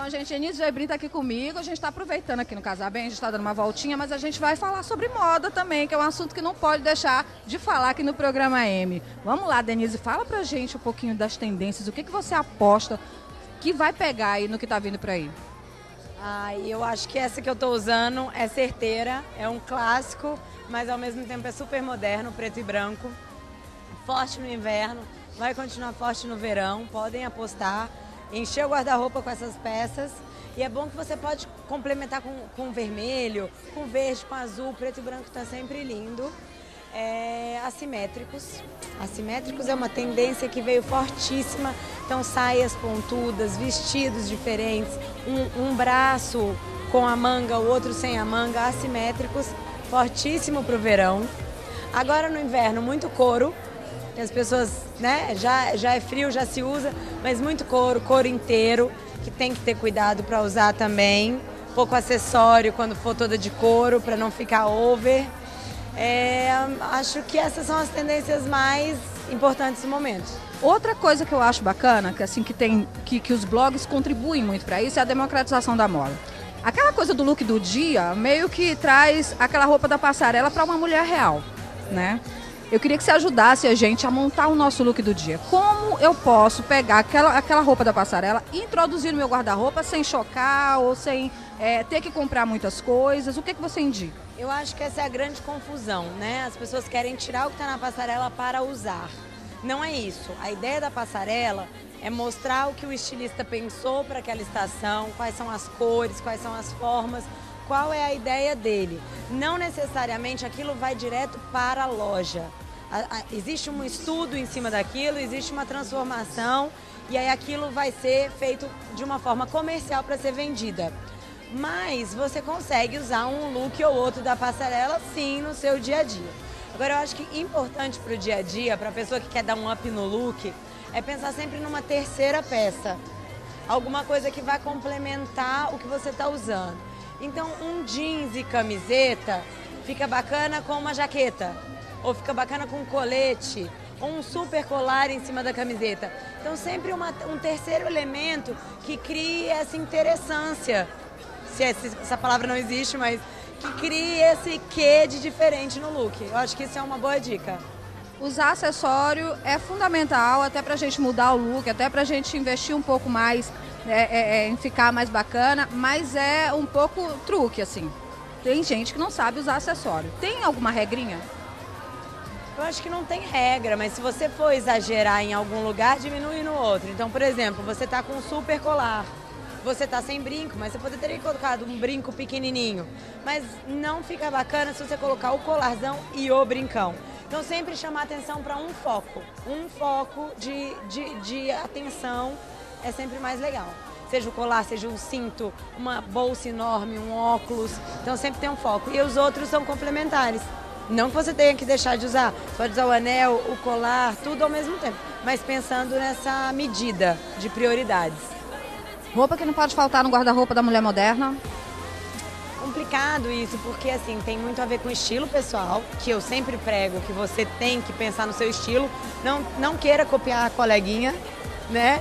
Então, gente, Denise Gebrin está aqui comigo. A gente está aproveitando aqui no Casar Bem, a gente está dando uma voltinha, mas a gente vai falar sobre moda também, que é um assunto que não pode deixar de falar aqui no programa M. Vamos lá, Denise, fala pra gente um pouquinho das tendências, o que, que você aposta que vai pegar aí no que está vindo por aí? Ah, eu acho que essa que eu estou usando é certeira, é um clássico, mas ao mesmo tempo é super moderno, preto e branco, forte no inverno, vai continuar forte no verão, podem apostar, encher o guarda-roupa com essas peças e é bom que você pode complementar com, com vermelho, com verde, com azul, preto e branco está sempre lindo. É, assimétricos. Assimétricos é uma tendência que veio fortíssima, então saias pontudas, vestidos diferentes, um, um braço com a manga, o outro sem a manga, assimétricos, fortíssimo para o verão. Agora no inverno, muito couro, as pessoas, né, já, já é frio, já se usa, mas muito couro, couro inteiro, que tem que ter cuidado para usar também. Pouco acessório quando for toda de couro, para não ficar over. É, acho que essas são as tendências mais importantes do momento. Outra coisa que eu acho bacana, que assim que tem que, que os blogs contribuem muito para isso, é a democratização da moda. Aquela coisa do look do dia meio que traz aquela roupa da passarela para uma mulher real, né? Eu queria que você ajudasse a gente a montar o nosso look do dia. Como eu posso pegar aquela, aquela roupa da passarela e introduzir no meu guarda-roupa sem chocar ou sem é, ter que comprar muitas coisas? O que, que você indica? Eu acho que essa é a grande confusão, né? As pessoas querem tirar o que está na passarela para usar. Não é isso. A ideia da passarela é mostrar o que o estilista pensou para aquela estação, quais são as cores, quais são as formas, qual é a ideia dele. Não necessariamente aquilo vai direto para a loja. Existe um estudo em cima daquilo, existe uma transformação e aí aquilo vai ser feito de uma forma comercial para ser vendida. Mas você consegue usar um look ou outro da passarela sim no seu dia a dia. Agora eu acho que importante para o dia a dia, para a pessoa que quer dar um up no look, é pensar sempre numa terceira peça. Alguma coisa que vai complementar o que você está usando. Então, um jeans e camiseta fica bacana com uma jaqueta, ou fica bacana com um colete, ou um super colar em cima da camiseta. Então, sempre uma, um terceiro elemento que crie essa interessância, se essa palavra não existe, mas que crie esse quê de diferente no look. Eu acho que isso é uma boa dica. Usar acessório é fundamental até para a gente mudar o look, até para a gente investir um pouco mais é, é, é, em ficar mais bacana, mas é um pouco truque, assim. Tem gente que não sabe usar acessório. Tem alguma regrinha? Eu acho que não tem regra, mas se você for exagerar em algum lugar, diminui no outro. Então, por exemplo, você está com um super colar, você está sem brinco, mas você poderia ter colocado um brinco pequenininho. Mas não fica bacana se você colocar o colarzão e o brincão. Então, sempre chamar atenção para um foco. Um foco de, de, de atenção é sempre mais legal. Seja o colar, seja um cinto, uma bolsa enorme, um óculos. Então sempre tem um foco. E os outros são complementares. Não que você tenha que deixar de usar. Pode usar o anel, o colar, tudo ao mesmo tempo. Mas pensando nessa medida de prioridades. Roupa que não pode faltar no guarda-roupa da mulher moderna? complicado isso, porque assim, tem muito a ver com estilo pessoal, que eu sempre prego que você tem que pensar no seu estilo, não, não queira copiar a coleguinha, né?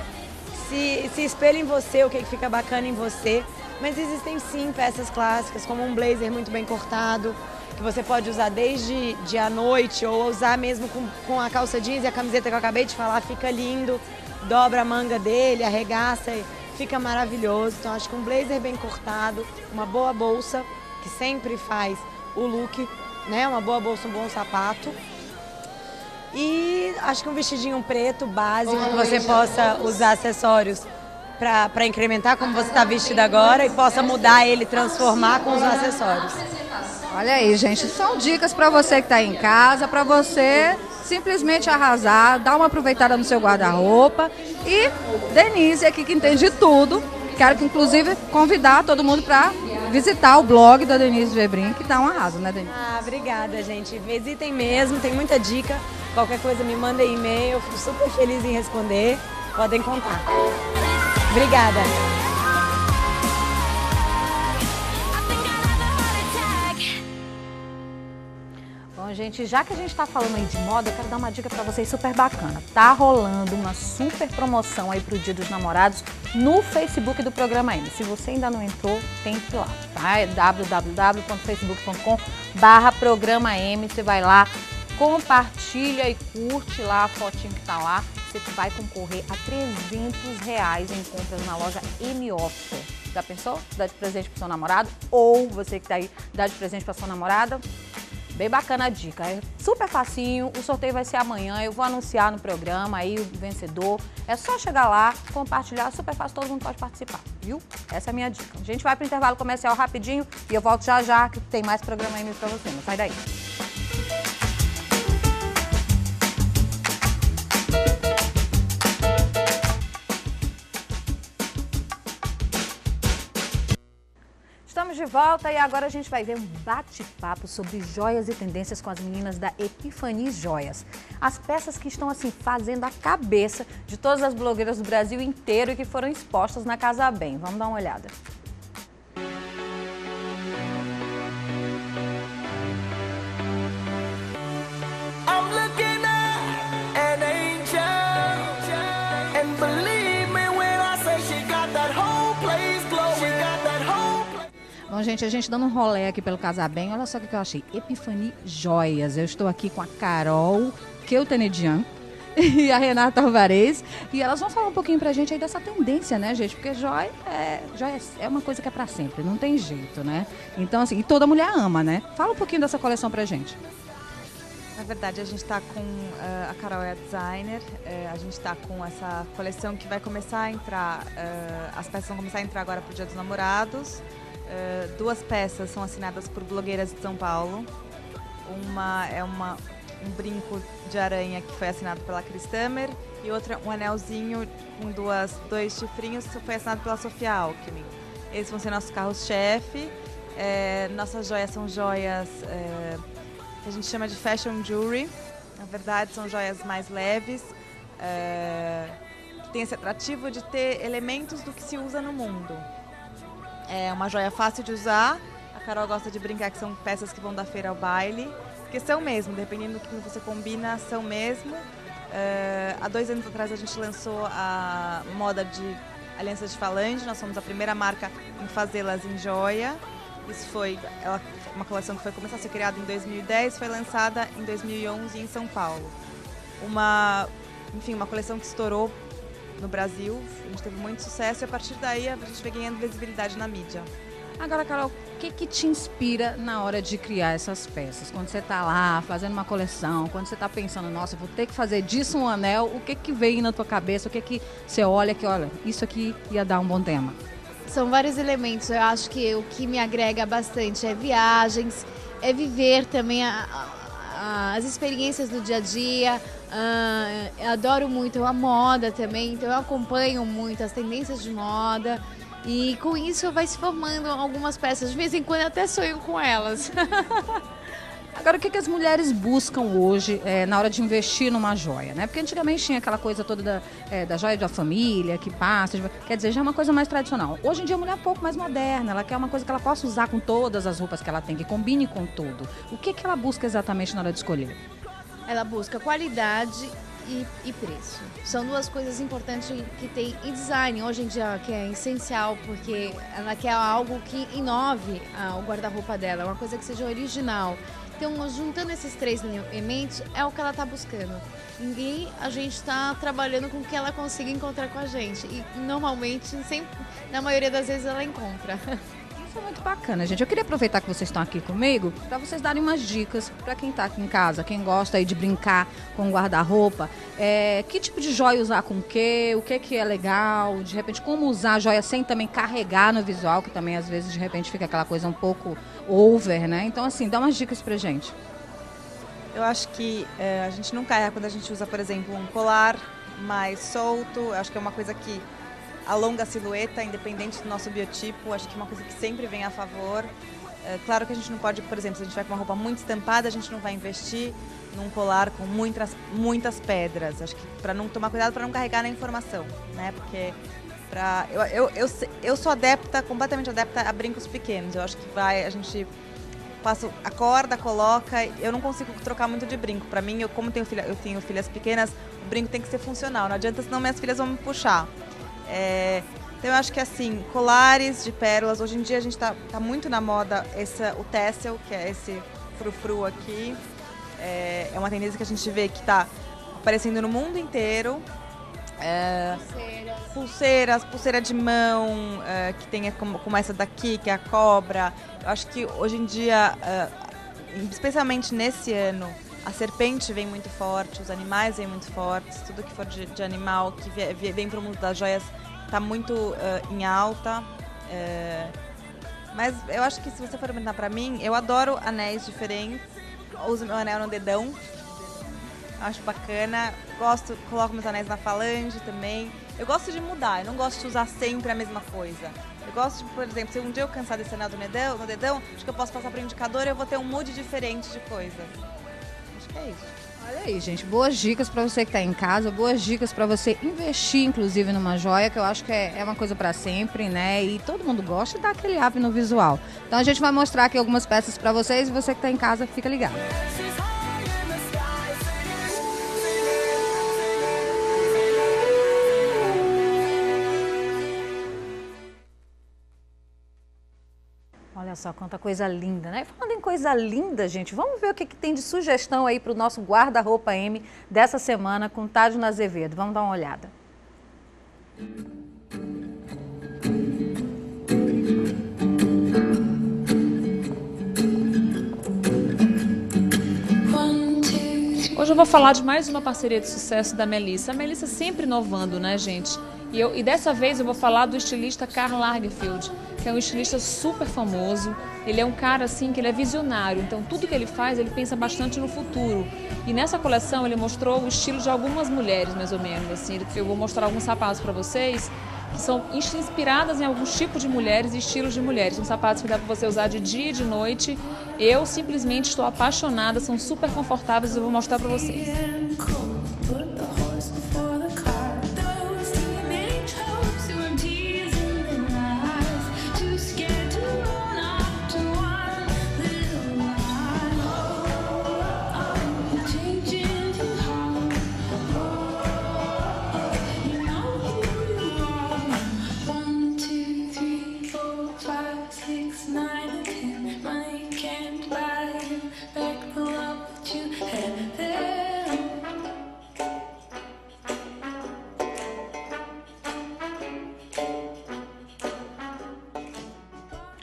Se, se espelha em você, o que fica bacana em você. Mas existem sim peças clássicas, como um blazer muito bem cortado, que você pode usar desde de à noite ou usar mesmo com, com a calça jeans e a camiseta que eu acabei de falar, fica lindo. Dobra a manga dele, arregaça fica maravilhoso. Então acho que um blazer bem cortado, uma boa bolsa, que sempre faz o look, né? Uma boa bolsa, um bom sapato. E acho que um vestidinho preto básico que você possa usar acessórios para incrementar como você está vestida agora e possa mudar ele, transformar com os acessórios. Olha aí, gente, são dicas para você que está em casa, para você simplesmente arrasar, dar uma aproveitada no seu guarda-roupa. E Denise aqui que entende tudo. Quero que inclusive convidar todo mundo para visitar o blog da Denise Gebrin, que dá um arraso, né, Denise? Ah, obrigada, gente. Visitem mesmo, tem muita dica. Qualquer coisa me manda e-mail, eu fico super feliz em responder. Podem contar. Obrigada. Bom, gente, já que a gente está falando aí de moda, eu quero dar uma dica para vocês super bacana. Tá rolando uma super promoção aí para o Dia dos Namorados no Facebook do Programa M. Se você ainda não entrou, tem que ir lá, tá? É www.facebook.com barra Programa M. Você vai lá, compartilha e curte lá a fotinho que tá lá. Você vai concorrer a 300 reais em compras na loja M Officer. Já pensou? Dar de presente pro seu namorado? Ou você que tá aí, dar de presente pra sua namorada? Bem bacana a dica, é super facinho, o sorteio vai ser amanhã, eu vou anunciar no programa aí o vencedor. É só chegar lá, compartilhar, super fácil, todo mundo pode participar, viu? Essa é a minha dica. A gente vai pro intervalo comercial rapidinho e eu volto já já que tem mais programa aí pra você, não sai daí. De volta e agora a gente vai ver um bate-papo sobre joias e tendências com as meninas da Epifani Joias. As peças que estão assim fazendo a cabeça de todas as blogueiras do Brasil inteiro e que foram expostas na Casa Bem. Vamos dar uma olhada. Bom, gente, a gente dando um rolê aqui pelo Casabem, olha só o que eu achei. Epifani Joias. Eu estou aqui com a Carol Keutenedian e a Renata Alvarez. E elas vão falar um pouquinho pra gente aí dessa tendência, né, gente? Porque joia é, joia é uma coisa que é pra sempre, não tem jeito, né? Então, assim, e toda mulher ama, né? Fala um pouquinho dessa coleção pra gente. Na verdade, a gente está com uh, a Carol é a designer, uh, a gente está com essa coleção que vai começar a entrar, uh, as peças vão começar a entrar agora para o Dia dos Namorados. Uh, duas peças são assinadas por blogueiras de São Paulo. Uma é uma, um brinco de aranha que foi assinado pela Chris Tamer e outra um anelzinho com duas, dois chifrinhos que foi assinado pela Sofia Alckmin. Esses vão ser nossos carros-chefe. É, nossas joias são joias é, que a gente chama de fashion jewelry. Na verdade, são joias mais leves, é, que tem esse atrativo de ter elementos do que se usa no mundo. É uma joia fácil de usar. A Carol gosta de brincar que são peças que vão da feira ao baile. Porque são mesmo, dependendo do que você combina, são mesmo. Uh, há dois anos atrás a gente lançou a moda de alianças de falange. Nós somos a primeira marca em fazê-las em joia. Isso foi ela, uma coleção que foi começar a ser criada em 2010, foi lançada em 2011 em São Paulo. Uma, enfim, uma coleção que estourou no Brasil. A gente teve muito sucesso e a partir daí a gente vem ganhando visibilidade na mídia. Agora, Carol, o que, que te inspira na hora de criar essas peças? Quando você está lá fazendo uma coleção, quando você está pensando, nossa, vou ter que fazer disso um anel, o que, que vem na tua cabeça? O que, que você olha que, olha, isso aqui ia dar um bom tema? São vários elementos. Eu acho que o que me agrega bastante é viagens, é viver também a, a, as experiências do dia a dia, Uh, adoro muito a moda também, então eu acompanho muito as tendências de moda. E com isso vai se formando algumas peças. De vez em quando eu até sonho com elas. Agora, o que, que as mulheres buscam hoje é, na hora de investir numa joia? Né? Porque antigamente tinha aquela coisa toda da, é, da joia da família, que passa, quer dizer, já é uma coisa mais tradicional. Hoje em dia a mulher é um pouco mais moderna, ela quer uma coisa que ela possa usar com todas as roupas que ela tem, que combine com tudo. O que, que ela busca exatamente na hora de escolher? ela busca qualidade e, e, preço. São duas coisas importantes que tem em design hoje em dia, que é essencial, porque ela quer algo que inove ah, o guarda-roupa dela, uma coisa que seja original. Então, juntando esses três elementos, é o que ela está buscando. E a gente está trabalhando com o que ela consiga encontrar com a gente. E normalmente, sempre, na maioria das vezes, ela encontra. Muito bacana, gente. Eu queria aproveitar que vocês estão aqui comigo para vocês darem umas dicas para quem está aqui em casa, quem gosta aí de brincar com guarda-roupa. É, que tipo de joia usar com quê? O que, que é legal? De repente, como usar a joia sem também carregar no visual, que também às vezes de repente fica aquela coisa um pouco over, né? Então, assim, dá umas dicas pra gente. Eu acho que é, a gente nunca erra quando a gente usa, por exemplo, um colar mais solto. Eu acho que é uma coisa que a silhueta, independente do nosso biotipo. Acho que é uma coisa que sempre vem a favor. É, claro que a gente não pode, por exemplo, se a gente vai com uma roupa muito estampada, a gente não vai investir num colar com muitas, muitas pedras. Acho que para não tomar cuidado para não carregar na informação, né? Porque pra, eu, eu, eu, eu sou adepta, completamente adepta a brincos pequenos. Eu acho que vai, a gente passa a corda, coloca. Eu não consigo trocar muito de brinco. Para mim, eu como tenho filha, eu tenho filhas pequenas, o brinco tem que ser funcional. Não adianta senão minhas filhas vão me puxar. É, Então eu acho que assim, colares de pérolas, hoje em dia a gente está tá muito na moda esse, o tessel, que é esse frufru aqui. É, é uma tendência que a gente vê que está aparecendo no mundo inteiro. É, pulseiras. pulseiras, pulseira de mão, é, que tem como, como, essa daqui, que é a cobra. Eu acho que hoje em dia, é, especialmente nesse ano, a serpente vem muito forte, os animais vêm muito fortes, tudo que for de, de animal que vem para o mundo das joias está muito uh, em alta. É, mas eu acho que se você for perguntar para mim, eu adoro anéis diferentes. Uso meu anel no dedão. Acho bacana. Gosto, coloco meus anéis na falange também. Eu gosto de mudar, eu não gosto de usar sempre a mesma coisa. Eu gosto, de, por exemplo, se um dia eu cansar desse anel do dedão, no dedão, acho que eu posso passar para o indicador e eu vou ter um mood diferente de coisas. É isso. Olha aí, gente, boas dicas para você que está em casa, boas dicas para você investir, inclusive, numa joia, que eu acho que é, é uma coisa para sempre, né? E todo mundo gosta de dar aquele up no visual. Então a gente vai mostrar aqui algumas peças para vocês e você que está em casa, fica ligado. Só quanta coisa linda, né? Falando em coisa linda, gente, vamos ver o que, que tem de sugestão aí para o nosso guarda-roupa M dessa semana com Tádio Azevedo. Vamos dar uma olhada. Hoje eu vou falar de mais uma parceria de sucesso da Melissa. A Melissa sempre inovando, né, gente? E, eu, e dessa vez eu vou falar do estilista Karl Lagerfeld que é um estilista super famoso. Ele é um cara assim que ele é visionário, então tudo que ele faz ele pensa bastante no futuro. E nessa coleção ele mostrou o estilo de algumas mulheres, mais ou menos. Assim, eu vou mostrar alguns sapatos para vocês que são inspiradas em alguns tipos de mulheres e estilos de mulheres. São sapatos que dá para você usar de dia e de noite. Eu simplesmente estou apaixonada, são super confortáveis e eu vou mostrar para vocês.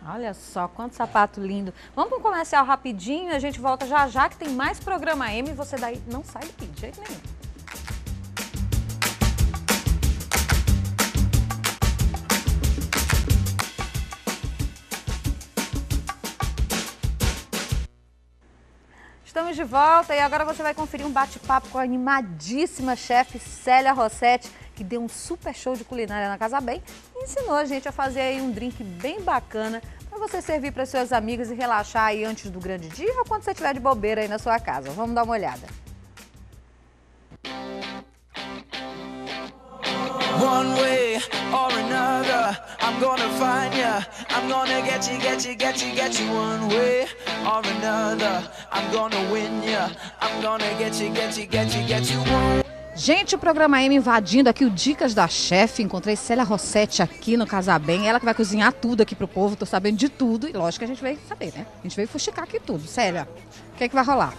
Olha só, quanto sapato lindo. Vamos para um comercial rapidinho a gente volta já já que tem mais programa M você daí não sai daqui de jeito nenhum. Estamos de volta e agora você vai conferir um bate-papo com a animadíssima chefe Célia Rossetti, que deu um super show de culinária na Casa Bem e ensinou a gente a fazer aí um drink bem bacana para você servir para suas amigas e relaxar aí antes do grande dia ou quando você estiver de bobeira aí na sua casa. Vamos dar uma olhada. One way or another, I'm gonna find ya. I'm gonna get you, get you, get you, get you. One way or another, I'm gonna win ya. I'm gonna get you, get you, get you, get you. One Gente, o programa M invadindo aqui o Dicas da Chefe. Encontrei Célia Rossetti aqui no Casar Bem. Ela que vai cozinhar tudo aqui pro povo. Tô sabendo de tudo. E lógico que a gente veio saber, né? A gente veio fuxicar aqui tudo. Célia, o que é que vai rolar?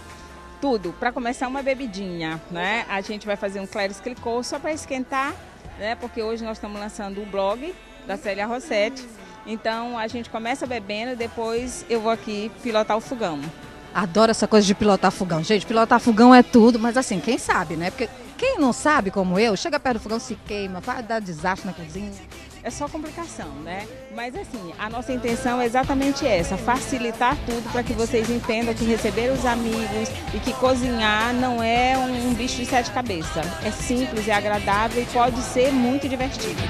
Tudo. Para começar, uma bebidinha, né? A gente vai fazer um Claris Clicô só para esquentar, né? Porque hoje nós estamos lançando o blog da Célia Rossetti. Então a gente começa bebendo, depois eu vou aqui pilotar o fogão. Adoro essa coisa de pilotar fogão. Gente, pilotar fogão é tudo, mas assim, quem sabe, né? Porque quem não sabe, como eu, chega perto do fogão, se queima, vai dar desastre na cozinha. É só complicação, né? Mas assim, a nossa intenção é exatamente essa, facilitar tudo para que vocês entendam que receber os amigos e que cozinhar não é um, bicho de sete cabeças. É simples, é agradável e pode ser muito divertido.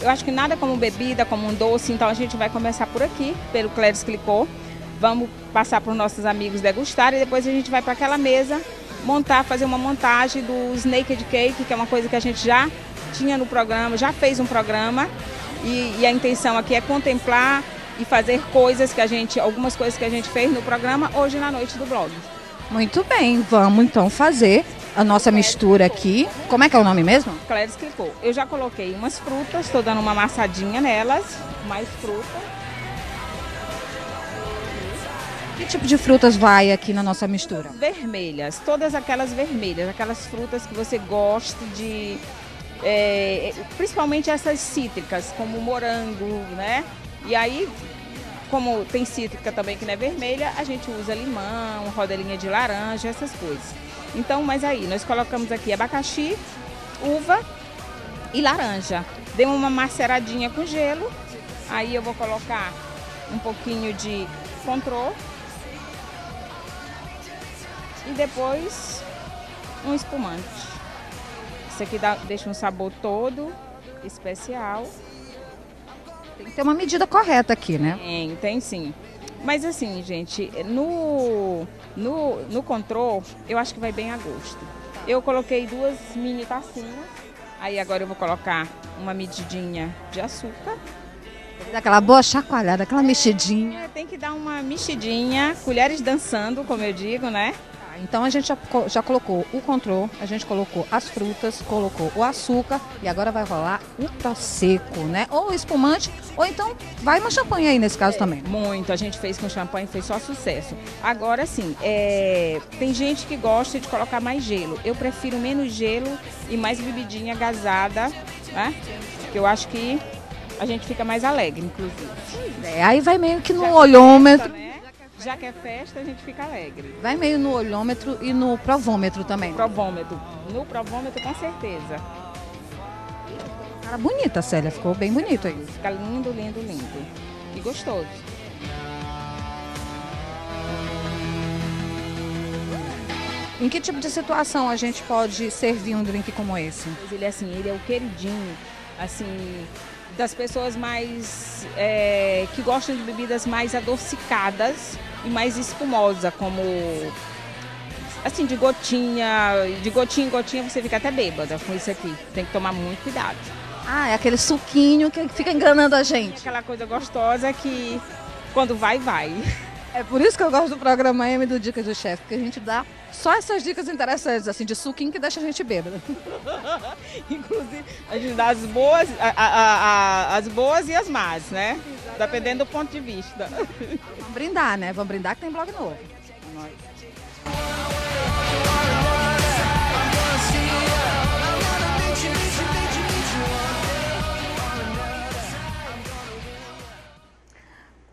Eu acho que nada como bebida, como um doce, então a gente vai começar por aqui, pelo Cléris Clicô. Vamos passar para os nossos amigos degustar e depois a gente vai para aquela mesa montar, fazer uma montagem dos naked cake, que é uma coisa que a gente já tinha no programa, já fez um programa e, e a intenção aqui é contemplar e fazer coisas que a gente, algumas coisas que a gente fez no programa hoje na noite do blog. Muito bem, vamos então fazer a nossa mistura aqui. Como é que é o nome mesmo? Claire explicou. Eu já coloquei umas frutas, estou dando uma amassadinha nelas, mais fruta. Que tipo de frutas vai aqui na nossa mistura? Vermelhas, todas aquelas vermelhas, aquelas frutas que você gosta de. é, principalmente essas cítricas, como morango, né? E aí, como tem cítrica também que não é vermelha, a gente usa limão, rodelinha de laranja, essas coisas. Então, mas aí, nós colocamos aqui abacaxi, uva e laranja. Dei uma maceradinha com gelo. Aí eu vou colocar um pouquinho de control. E depois um espumante. Isso aqui dá, deixa um sabor todo especial. Tem que ter uma medida correta aqui, né? Tem, tem sim. Mas assim, gente, no, no, no control, eu acho que vai bem a gosto. Eu coloquei duas mini tacinhas. Aí agora eu vou colocar uma medidinha de açúcar. Dá aquela boa chacoalhada, aquela mexidinha. É, tem que dar uma mexidinha, colheres dançando, como eu digo, né? Então a gente já, já colocou o control, a gente colocou as frutas, colocou o açúcar e agora vai rolar o prosecco, né? Ou espumante, ou então vai uma champanhe aí nesse caso também. Muito, a gente fez com champanhe, fez só sucesso. Agora sim, é, tem gente que gosta de colocar mais gelo. Eu prefiro menos gelo e mais bebidinha gasada, né? Porque eu acho que a gente fica mais alegre, inclusive. É, aí vai meio que no Já que é olhômetro, né? Já que é festa, a gente fica alegre. vai meio no olhômetro e no provômetro também. Provômetro. No provômetro, com certeza. Cara bonita, Célia, ficou bem bonito aí. Fica lindo, lindo, lindo. E gostoso. Em que tipo de situação a gente pode servir um drink como esse? Ele assim, ele é o queridinho, assim, das pessoas mais é, que gostam de bebidas mais adocicadas e mais espumosa, como assim, de gotinha, de gotinha em gotinha você fica até bêbada com isso aqui. Tem que tomar muito cuidado. Ah, é aquele suquinho que fica enganando a gente. Aquela coisa gostosa que quando vai, vai. É por isso que eu gosto do programa M do Dicas do Chefe, porque a gente dá só essas dicas interessantes, assim, de suquinho que deixa a gente bêbada. Inclusive, a gente dá as boas, a- a- a- as boas e as más, né? Dependendo do ponto de vista. Vamos brindar, né? Vamos brindar que tem blog novo.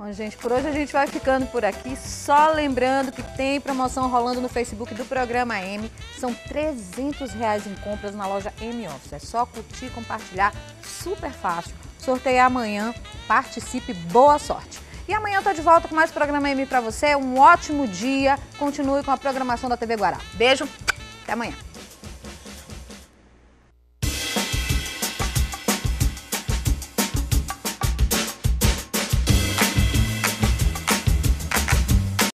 Bom, gente, por hoje a gente vai ficando por aqui. Só lembrando que tem promoção rolando no Facebook do programa M. São 300 reais em compras na loja M Office. É só curtir, compartilhar, super fácil. Sorteio amanhã. Participe, boa sorte. E amanhã eu tô de volta com mais programa M para você. Um ótimo dia. Continue com a programação da TV Guará. Beijo, até amanhã.